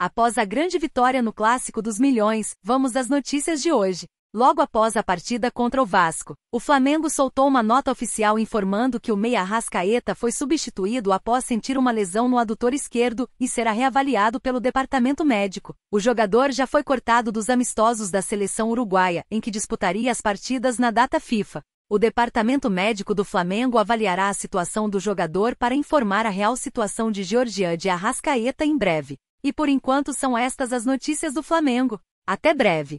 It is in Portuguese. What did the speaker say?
Após a grande vitória no Clássico dos Milhões, vamos às notícias de hoje. Logo após a partida contra o Vasco, o Flamengo soltou uma nota oficial informando que o meia Rascaeta foi substituído após sentir uma lesão no adutor esquerdo e será reavaliado pelo departamento médico. O jogador já foi cortado dos amistosos da seleção uruguaia, em que disputaria as partidas na data FIFA. O departamento médico do Flamengo avaliará a situação do jogador para informar a real situação de Georgian de Arrascaeta em breve. E por enquanto são estas as notícias do Flamengo. Até breve.